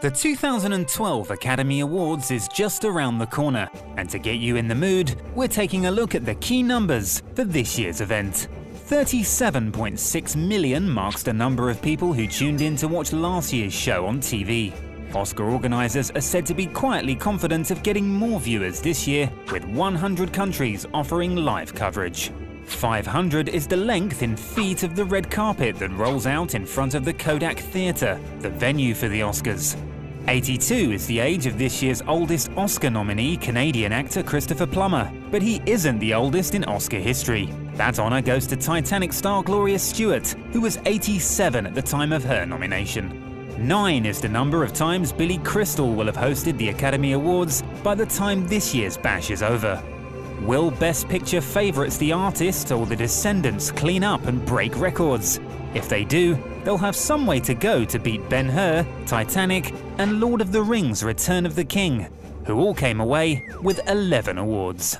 The 2012 Academy Awards is just around the corner, and to get you in the mood, we're taking a look at the key numbers for this year's event. 37.6 million marks the number of people who tuned in to watch last year's show on TV. Oscar organisers are said to be quietly confident of getting more viewers this year, with 100 countries offering live coverage. 500 is the length in feet of the red carpet that rolls out in front of the Kodak Theatre, the venue for the Oscars. 82 is the age of this year's oldest Oscar nominee, Canadian actor Christopher Plummer, but he isn't the oldest in Oscar history. That honour goes to Titanic star Gloria Stuart, who was 87 at the time of her nomination. Nine is the number of times Billy Crystal will have hosted the Academy Awards by the time this year's bash is over. Will Best Picture favourites the artist or the descendants clean up and break records? If they do, they'll have some way to go to beat Ben Hur, Titanic, and Lord of the Rings Return of the King, who all came away with 11 awards.